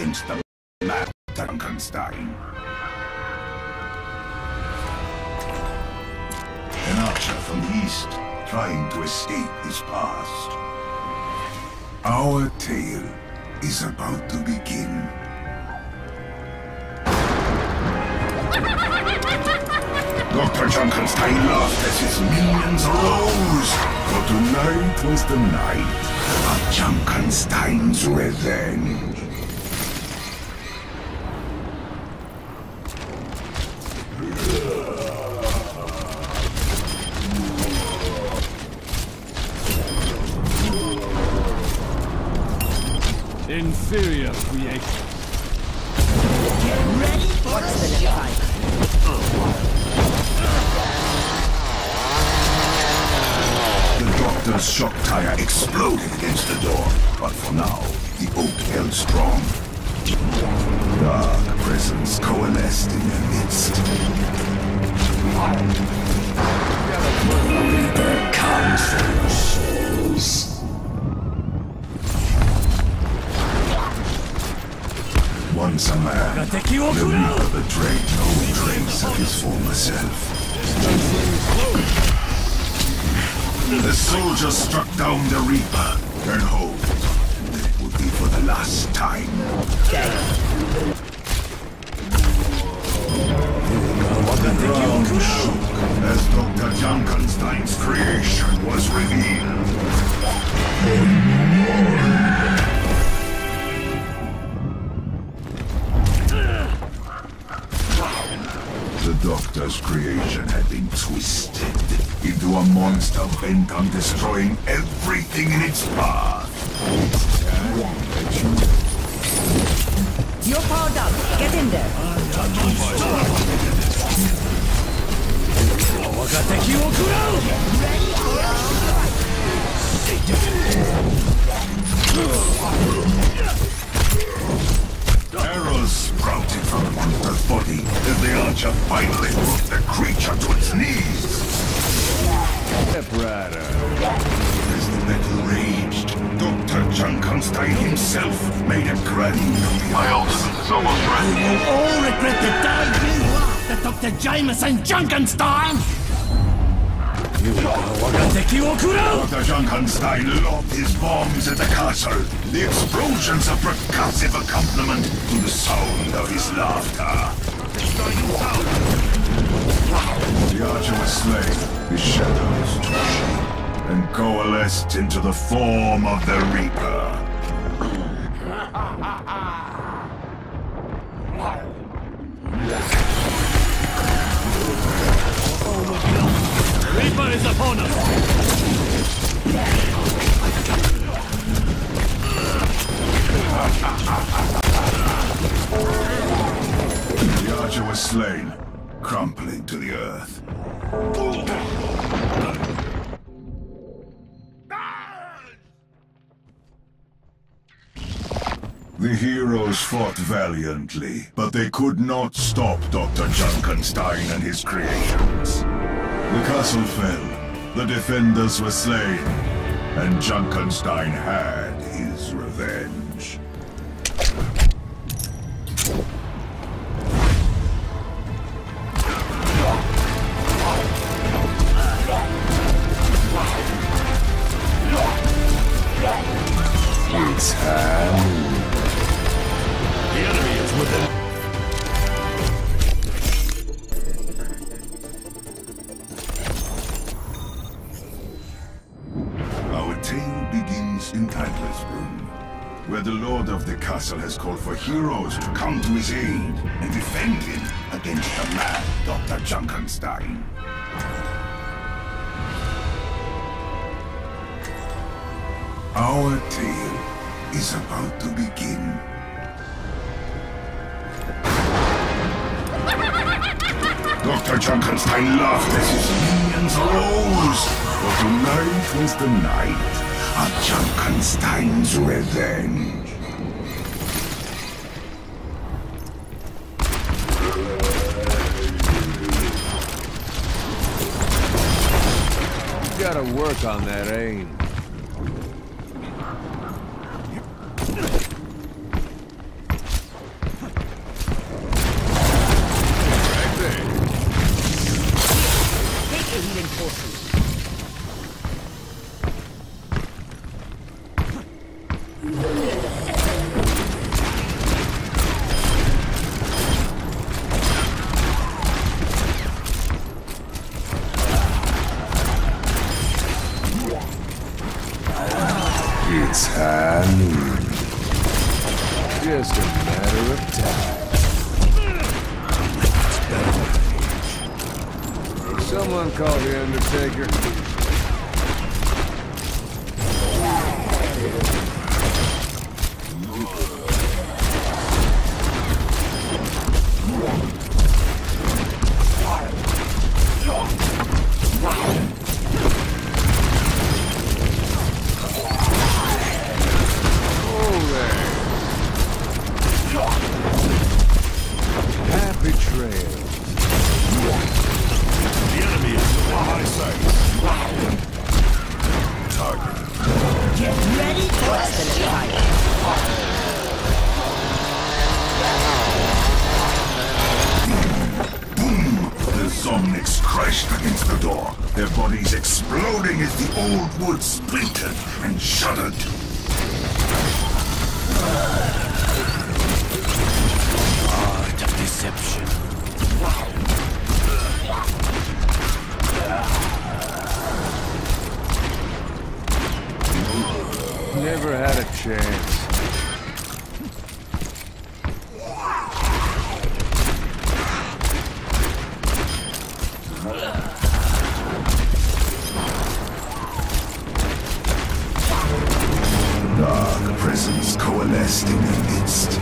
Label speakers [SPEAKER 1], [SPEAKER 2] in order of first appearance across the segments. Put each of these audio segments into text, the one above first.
[SPEAKER 1] against the mad Frankenstein. An archer from the east, trying to escape his past. Our tale is about to begin. Dr. Junkenstein laughed as his minions rose. For tonight was the night of Junkenstein's revenge. Shock tire exploded against the door, but for now, the oak held strong. Dark presence coalesced in their midst. Reaper comes for your souls. Once a man, the Reaper betrayed no trace of his former self. The soldier struck down the Reaper and hoped that it would be for the last time. The ground shook as Dr. Junkenstein's creation was revealed. Doctor's creation had been twisted into a monster bent on destroying everything in its path.
[SPEAKER 2] You're powered up. Get in there.
[SPEAKER 1] Arrows sprouted from the monster's body as the archer finally brought the creature to its knees. As the battle raged, Dr. Junkenstein himself made a grand
[SPEAKER 3] My ultimate is almost ready.
[SPEAKER 4] You all regret the day you laughed at Dr. Jameson Junkenstein!
[SPEAKER 1] Dr. Junkenstein lobbed his bombs at the castle. The explosions a percussive accompaniment shadows and coalesced into the form of the Reaper.
[SPEAKER 5] Reaper is upon us!
[SPEAKER 1] The archer was slain, crumpling to the earth. The heroes fought valiantly, but they could not stop Dr. Junkenstein and his creations. The castle fell, the defenders were slain, and Junkenstein had his revenge. Time.
[SPEAKER 5] The enemy is within.
[SPEAKER 1] Our tale begins in Adlersbrunn, where the lord of the castle has called for heroes to come to his aid and defend him against the mad Dr. Junkenstein. Our tale is about to begin. Dr. Junkenstein laughed as his minions rose. For tonight was the night of Junkenstein's revenge.
[SPEAKER 6] Gotta work on that aim. Someone call the Undertaker. Happy trails.
[SPEAKER 1] Zomnics crashed against the door, their bodies exploding as the old wood splintered and shuddered.
[SPEAKER 5] Art of deception.
[SPEAKER 6] Never had a chance.
[SPEAKER 1] Presence coalesced in their midst.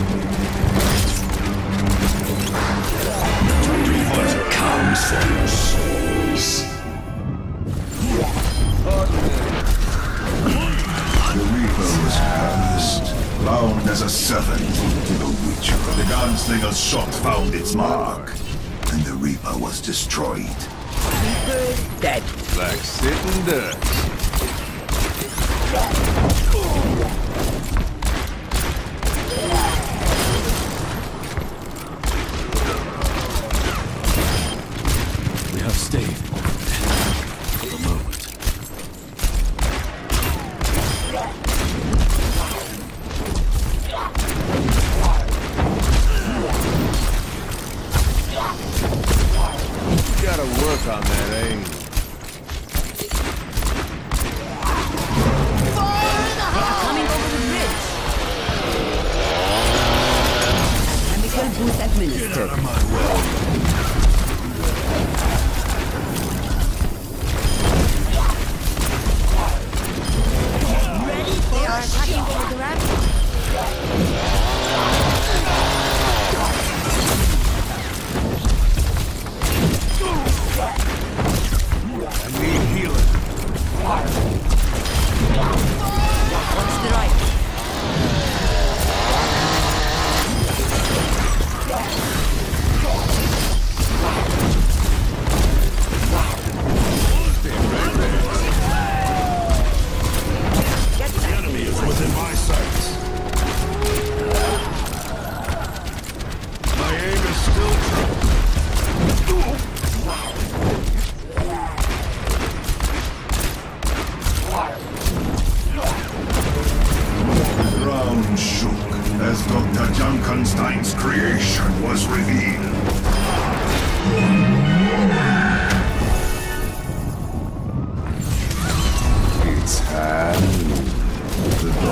[SPEAKER 1] The Reaper comes for your souls. The Reaper was cursed, bound as a servant to the Witcher. The Gunslingers shot found its mark, and the Reaper was destroyed.
[SPEAKER 2] Reaper is dead.
[SPEAKER 6] Like sitting ducks.
[SPEAKER 5] We have stayed for the moment.
[SPEAKER 6] Gotta work on that aim.
[SPEAKER 2] Administered. Ready for a attacking over the ramp.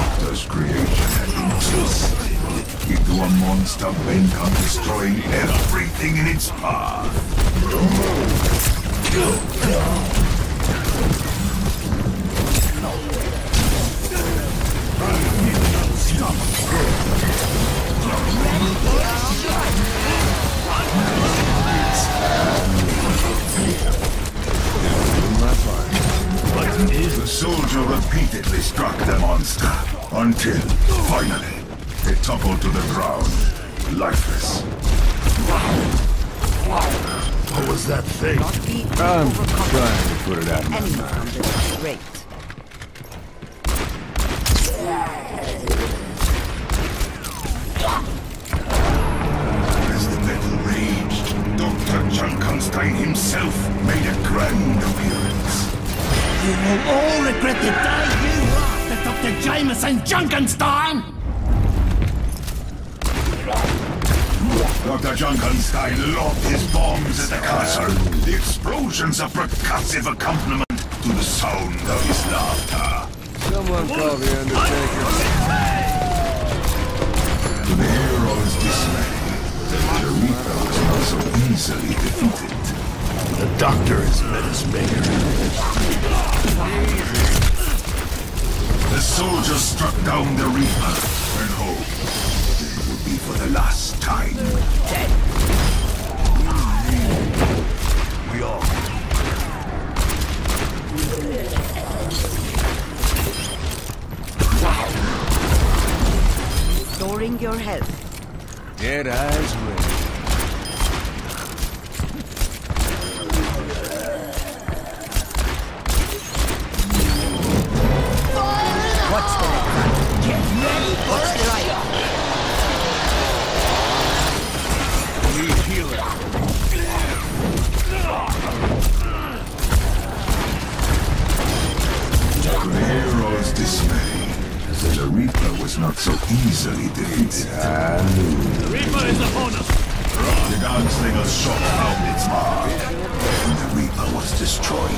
[SPEAKER 1] Doctor's creation into a monster bent on destroying everything in its path. The soldier repeatedly struck the monster until, finally, it toppled to the ground, lifeless.
[SPEAKER 5] What was that thing?
[SPEAKER 6] I'm trying to put it out of my
[SPEAKER 2] Enemy
[SPEAKER 6] mind.
[SPEAKER 2] great.
[SPEAKER 1] As the battle raged, Dr. Junkenstein himself made a grand appearance.
[SPEAKER 4] You will all regret the day you laughed at Dr. Jameson Junkenstein!
[SPEAKER 1] Dr. Junkenstein lobbed his bombs at the castle. The explosions a percussive accompaniment to the sound of his laughter.
[SPEAKER 6] Someone call the Undertaker.
[SPEAKER 1] To the was not so easily defeated.
[SPEAKER 5] The doctor is Menace Maker.
[SPEAKER 1] The soldiers struck down the Reaper and hoped it would be for the last time. Dead.
[SPEAKER 5] We all.
[SPEAKER 2] Restoring your health.
[SPEAKER 6] Get eyes ready.
[SPEAKER 2] The
[SPEAKER 1] Reaper
[SPEAKER 4] is upon us!
[SPEAKER 1] The gunslinger's shot found its mark, and the Reaper was destroyed.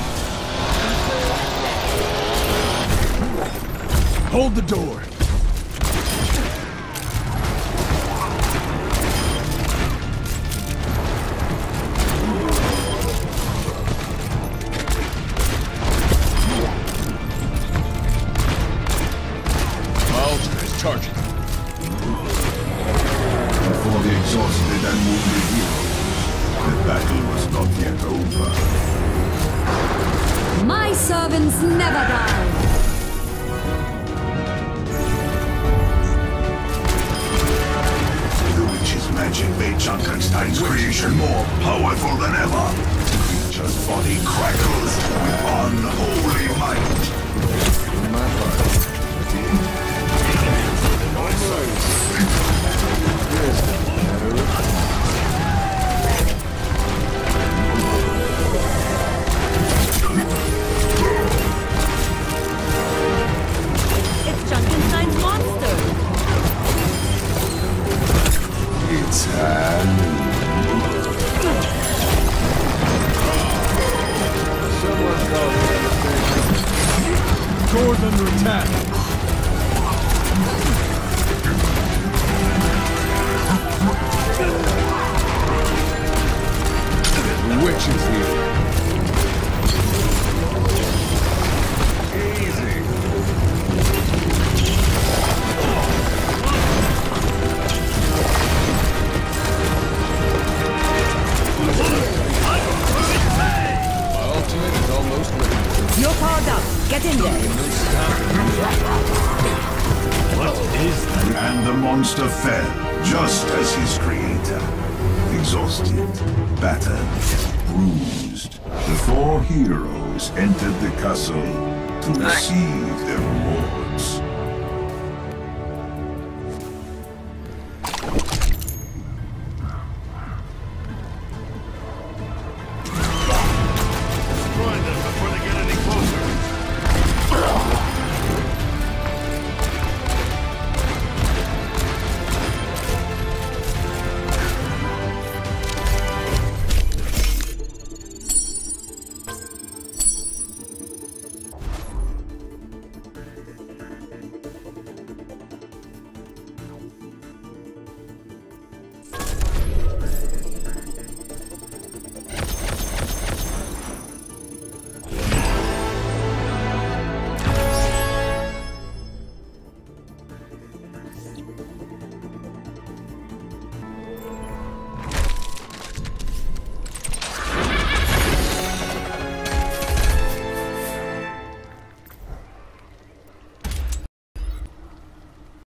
[SPEAKER 5] Hold the door.
[SPEAKER 6] Ultra is charging.
[SPEAKER 1] For the exhausted and wounded hero, the battle was not yet over.
[SPEAKER 7] My servants never die.
[SPEAKER 1] The witch's magic made Junkenstein's creation more powerful than ever. The creature's body crackles with unholy might.
[SPEAKER 5] Door's under attack.
[SPEAKER 6] Witch is here.
[SPEAKER 2] Get in there.
[SPEAKER 1] And the monster fell, just as his creator. Exhausted, battered, bruised, the four heroes entered the castle to receive their rewards.